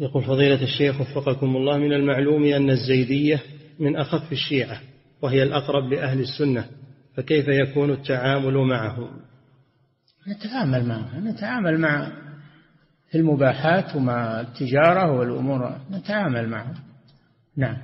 يقول فضيلة الشيخ وفقكم الله من المعلوم أن الزيدية من أخف الشيعة وهي الأقرب لأهل السنة فكيف يكون التعامل معهم؟ نتعامل معهم نتعامل مع المباحات ومع التجارة والأمور نتعامل معهم. نعم.